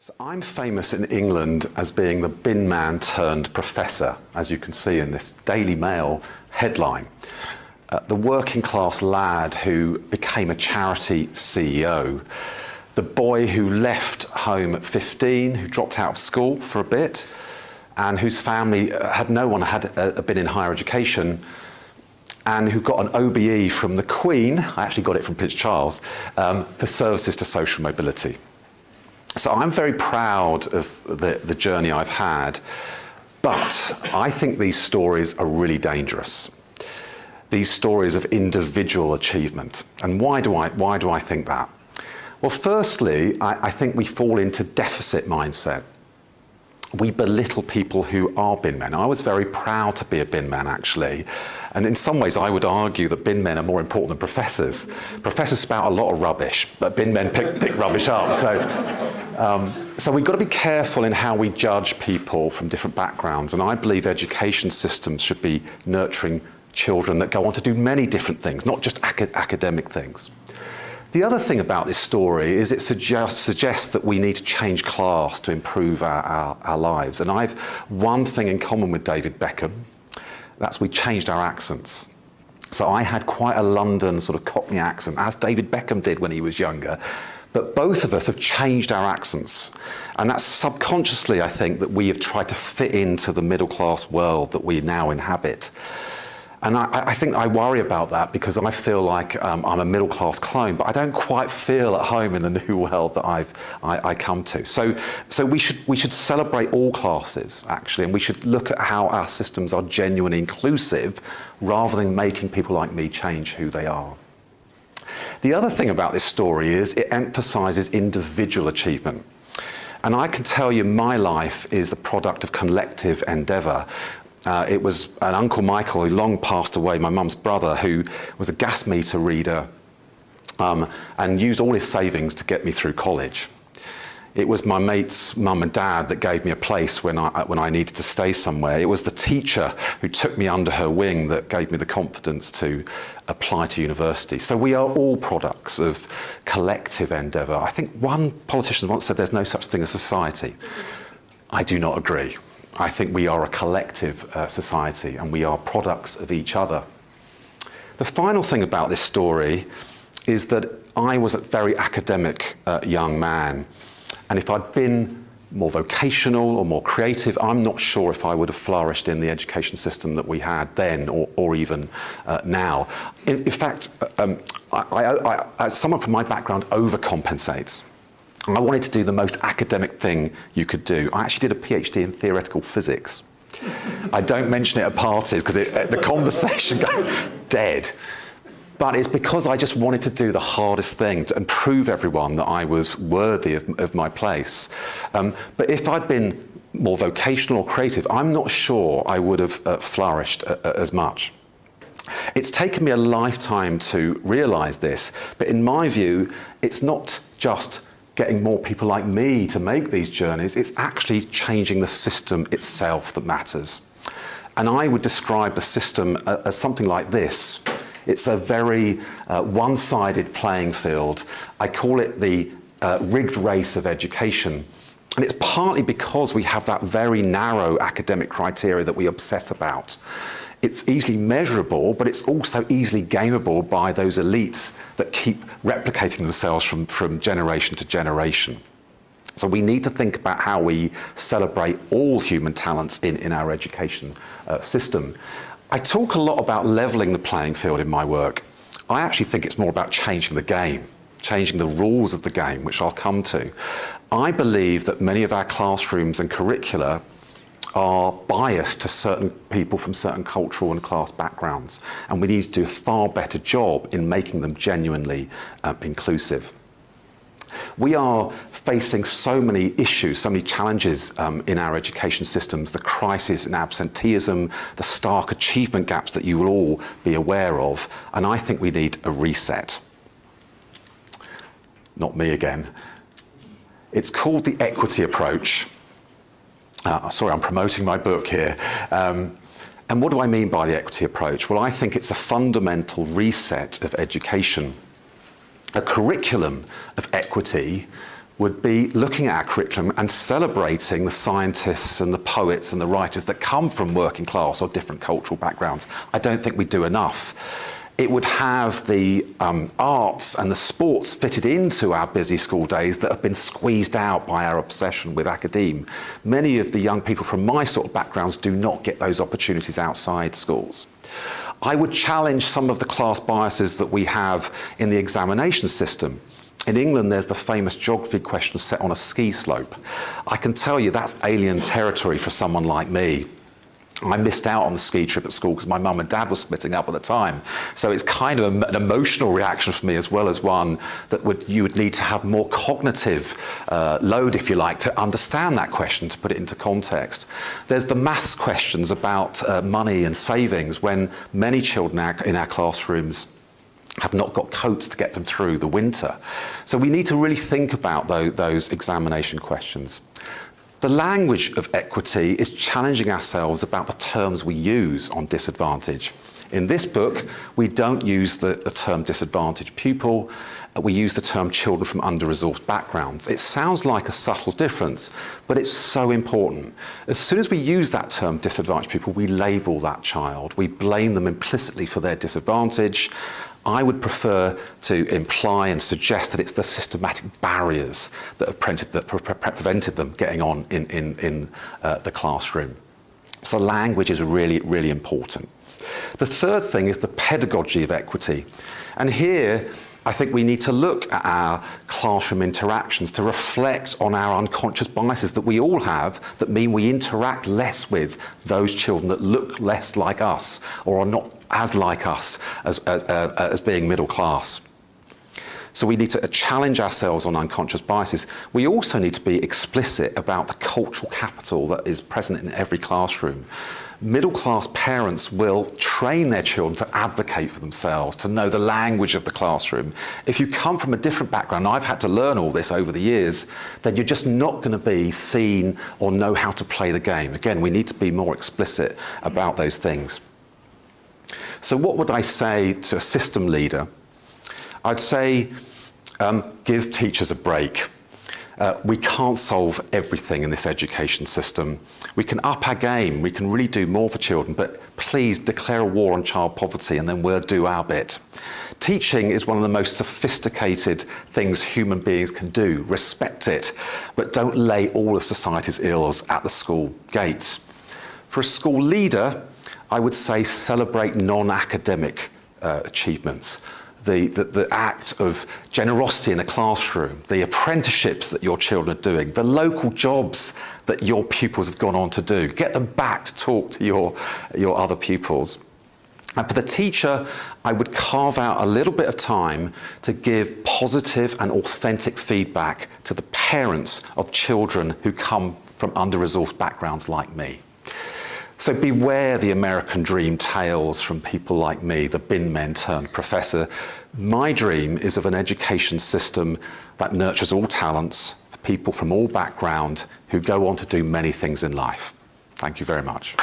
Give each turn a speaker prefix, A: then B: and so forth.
A: So I'm famous in England as being the bin man turned professor, as you can see in this Daily Mail headline. Uh, the working class lad who became a charity CEO, the boy who left home at 15, who dropped out of school for a bit, and whose family uh, had no one had uh, been in higher education, and who got an OBE from the Queen, I actually got it from Prince Charles, um, for services to social mobility. So I'm very proud of the, the journey I've had, but I think these stories are really dangerous. These stories of individual achievement. And why do I, why do I think that? Well, firstly, I, I think we fall into deficit mindset we belittle people who are bin men. I was very proud to be a bin man, actually. And in some ways, I would argue that bin men are more important than professors. Professors spout a lot of rubbish, but bin men pick, pick rubbish up. So, um, so we've got to be careful in how we judge people from different backgrounds. And I believe education systems should be nurturing children that go on to do many different things, not just acad academic things. The other thing about this story is it suggest, suggests that we need to change class to improve our, our, our lives. And I've one thing in common with David Beckham, that's we changed our accents. So I had quite a London sort of Cockney accent, as David Beckham did when he was younger. But both of us have changed our accents. And that's subconsciously, I think, that we have tried to fit into the middle class world that we now inhabit. And I, I, think I worry about that because I feel like um, I'm a middle class clone, but I don't quite feel at home in the new world that I've I, I, come to. So, so we should we should celebrate all classes actually, and we should look at how our systems are genuinely inclusive, rather than making people like me change who they are. The other thing about this story is it emphasises individual achievement. And I can tell you my life is the product of collective endeavour. Uh, it was an Uncle Michael who long passed away, my mum's brother, who was a gas meter reader um, and used all his savings to get me through college. It was my mate's mum and dad that gave me a place when I, when I needed to stay somewhere. It was the teacher who took me under her wing that gave me the confidence to apply to university. So we are all products of collective endeavour. I think one politician once said there's no such thing as society. I do not agree. I think we are a collective uh, society and we are products of each other. The final thing about this story is that I was a very academic uh, young man. And if I'd been more vocational or more creative, I'm not sure if I would have flourished in the education system that we had then or, or even uh, now. In, in fact, uh, um, I, I, I, someone from my background overcompensates. I wanted to do the most academic thing you could do. I actually did a PhD in theoretical physics. I don't mention it at parties because the conversation goes dead. But it's because I just wanted to do the hardest thing to, and prove everyone that I was worthy of, of my place. Um, but if I'd been more vocational or creative, I'm not sure I would have uh, flourished uh, uh as much. It's taken me a lifetime to realize this, but in my view, it's not just getting more people like me to make these journeys, it's actually changing the system itself that matters. And I would describe the system uh, as something like this. It's a very uh, one-sided playing field. I call it the uh, rigged race of education. And it's partly because we have that very narrow academic criteria that we obsess about. It's easily measurable, but it's also easily gameable by those elites that keep replicating themselves from, from generation to generation. So we need to think about how we celebrate all human talents in, in our education uh, system. I talk a lot about leveling the playing field in my work. I actually think it's more about changing the game, changing the rules of the game, which I'll come to. I believe that many of our classrooms and curricula are biased to certain people from certain cultural and class backgrounds. And we need to do a far better job in making them genuinely uh, inclusive. We are facing so many issues, so many challenges um, in our education systems, the crisis in absenteeism, the stark achievement gaps that you will all be aware of, and I think we need a reset. Not me again. It's called the equity approach. Uh, sorry, I'm promoting my book here. Um, and what do I mean by the equity approach? Well, I think it's a fundamental reset of education. A curriculum of equity would be looking at our curriculum and celebrating the scientists and the poets and the writers that come from working class or different cultural backgrounds. I don't think we do enough. It would have the um, arts and the sports fitted into our busy school days that have been squeezed out by our obsession with academe. Many of the young people from my sort of backgrounds do not get those opportunities outside schools. I would challenge some of the class biases that we have in the examination system. In England, there's the famous geography question set on a ski slope. I can tell you that's alien territory for someone like me. I missed out on the ski trip at school because my mum and dad were splitting up at the time. So it's kind of an emotional reaction for me as well as one that would, you would need to have more cognitive uh, load, if you like, to understand that question, to put it into context. There's the maths questions about uh, money and savings when many children in our, classrooms have not got coats to get them through the winter. So we need to really think about those examination questions. The language of equity is challenging ourselves about the terms we use on disadvantage. In this book, we don't use the, the term disadvantaged pupil, uh, we use the term children from under-resourced backgrounds. It sounds like a subtle difference, but it's so important. As soon as we use that term disadvantaged pupil, we label that child. We blame them implicitly for their disadvantage, I would prefer to imply and suggest that it's the systematic barriers that have prevented, that pre prevented them getting on in, in, in uh, the classroom. So language is really, really important. The third thing is the pedagogy of equity. And here, I think we need to look at our classroom interactions to reflect on our unconscious biases that we all have that mean we interact less with those children that look less like us or are not as like us as, as, uh, as being middle class. So we need to uh, challenge ourselves on unconscious biases. We also need to be explicit about the cultural capital that is present in every classroom middle class parents will train their children to advocate for themselves, to know the language of the classroom. If you come from a different background, I've had to learn all this over the years, then you're just not going to be seen or know how to play the game. Again, we need to be more explicit about those things. So, what would I say to a system leader? I'd say um, give teachers a break. Uh, we can't solve everything in this education system. We can up our game, we can really do more for children, but please declare a war on child poverty and then we'll do our bit. Teaching is one of the most sophisticated things human beings can do. Respect it, but don't lay all of society's ills at the school gates. For a school leader, I would say celebrate non-academic uh, achievements the, the, the, act of generosity in a classroom, the apprenticeships that your children are doing, the local jobs that your pupils have gone on to do. Get them back to talk to your, your other pupils. And for the teacher, I would carve out a little bit of time to give positive and authentic feedback to the parents of children who come from under-resourced backgrounds like me. So beware the American dream tales from people like me, the bin men turned professor. My dream is of an education system that nurtures all talents, people from all background who go on to do many things in life. Thank you very much.